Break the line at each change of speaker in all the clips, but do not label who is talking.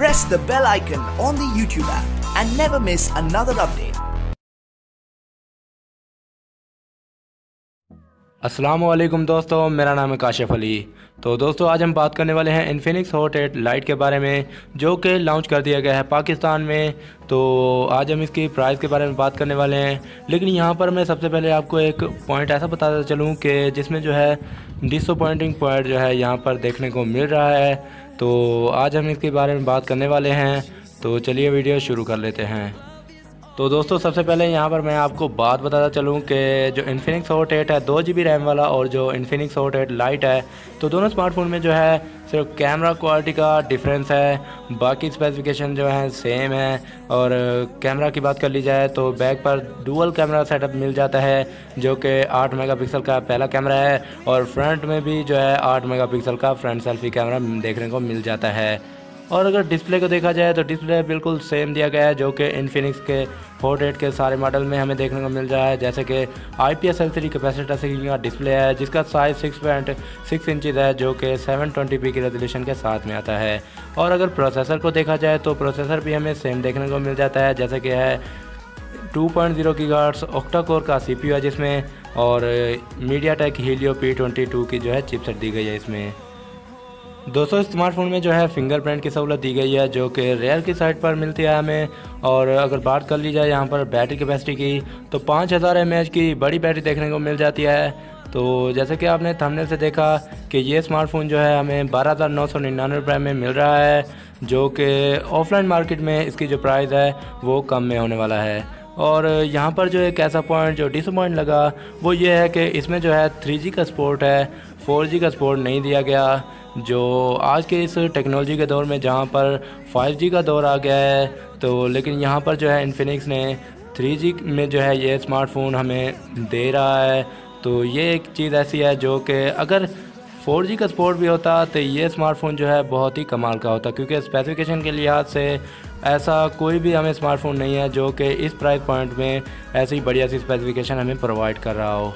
press the bell icon on the YouTube app and never miss another update.
वालेकुम दोस्तों। मेरा नाम है काशिफ अली। तो दोस्तों, आज हम बात करने वाले हैं इन्फिनिक्स हॉट एट लाइट के बारे में, जो कि लॉन्च कर दिया गया है पाकिस्तान में। तो आज हम इसकी प्राइस के बारे में बात करने वाले हैं। लेकिन यहाँ पर मैं सबसे पहले आपको एक पॉइंट ऐसा बताता चलूँ कि जिसमें जो है डिसअपॉइंटिंग पॉइंट जो है यहाँ पर देखने को मिल रहा है। तो आज हम इसके बारे में बात करने वाले हैं। तो चलिए वीडियो शुरू कर लेते हैं। तो दोस्तों, सबसे पहले यहाँ पर मैं आपको बात बताता चलूँ कि जो इन्फिनिक्स हॉट एट है, दो जी बी रैम वाला और जो इन्फिनिक्स हॉट एट लाइट है तो दोनों स्मार्टफ़ोन में जो है सिर्फ़ कैमरा क्वालिटी का डिफरेंस है। बाकी स्पेसिफिकेशन जो है सेम है। और कैमरा की बात कर ली जाए तो बैक पर डुअल कैमरा सेटअप मिल जाता है, जो कि 8 मेगापिक्सल का पहला कैमरा है। और फ्रंट में भी जो है 8 मेगापिक्सल का फ्रंट सेल्फी कैमरा देखने को मिल जाता है। और अगर डिस्प्ले को देखा जाए तो डिस्प्ले बिल्कुल सेम दिया गया है जो कि इन्फिनिक्स के फोर एट के सारे मॉडल में हमें देखने को मिल रहा है। जैसे कि I P S L three capacity का डिस्प्ले है, जिसका size six point six inches है, जो कि सेवन ट्वेंटी पी की रेजोल्यूशन के साथ में आता है। और अगर प्रोसेसर को देखा जाए तो प्रोसेसर भी हमें सेम देखने को मिल जाता है, जैसे कि है टू पॉइंट ज़ीरो की गार्ड्स ओक्टा कोर का सी पी यू है जिसमें, और MediaTek Helio P twenty two की जो है चिपसेट दी गई है इसमें। दोस्तों स्मार्टफ़ोन में जो है फिंगरप्रिंट की सहूलत दी गई है, जो कि रेयर की साइड पर मिलती है हमें। और अगर बात कर ली जाए यहाँ पर बैटरी कैपेसिटी की तो पाँच हज़ार एम की बड़ी बैटरी देखने को मिल जाती है। तो जैसे कि आपने थंबनेल से देखा कि ये स्मार्टफ़ोन जो है हमें बारह हज़ार नौ सौ निन्यानवे रुपये में मिल रहा है, जो कि ऑफलाइन मार्केट में इसकी जो प्राइस है, वो कम में होने वाला है। और यहाँ पर जो एक ऐसा पॉइंट जो डिसअपॉइंट लगा, वो ये है कि इसमें जो है थ्री का सपोर्ट है फोर का सपोर्ट नहीं दिया गया। जो आज के इस टेक्नोलॉजी के दौर में जहाँ पर 5G का दौर आ गया है तो लेकिन यहाँ पर जो है इन्फिनिक्स ने 3G में जो है ये स्मार्टफ़ोन हमें दे रहा है। तो ये एक चीज़ ऐसी है जो कि अगर 4G का सपोर्ट भी होता तो ये स्मार्टफ़ोन जो है बहुत ही कमाल का होता, क्योंकि स्पेसिफिकेशन के लिहाज से ऐसा कोई भी हमें स्मार्टफ़ोन नहीं है जो कि इस प्राइस पॉइंट में ऐसी बढ़िया सी स्पेसिफिकेशन हमें प्रोवाइड कर रहा हो।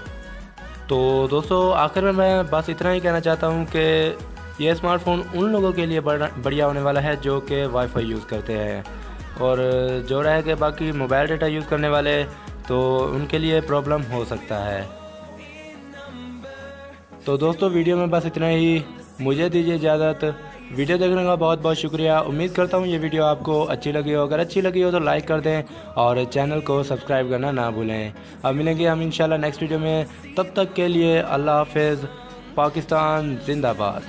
तो दोस्तों, आखिर में मैं बस इतना ही कहना चाहता हूँ कि ये स्मार्टफ़ोन उन लोगों के लिए बढ़िया होने वाला है जो कि वाईफाई यूज़ करते हैं। और जो रह गए बाकी मोबाइल डाटा यूज़ करने वाले तो उनके लिए प्रॉब्लम हो सकता है। तो दोस्तों वीडियो में बस इतना ही। मुझे दीजिए इजाज़त। वीडियो देखने का बहुत बहुत शुक्रिया। उम्मीद करता हूँ ये वीडियो आपको अच्छी लगी हो। अगर अच्छी लगी हो तो लाइक कर दें और चैनल को सब्सक्राइब करना ना भूलें। अब मिलेंगे हम इंशाल्लाह नेक्स्ट वीडियो में। तब तक के लिए अल्लाह हाफिज़। पाकिस्तान जिंदाबाद।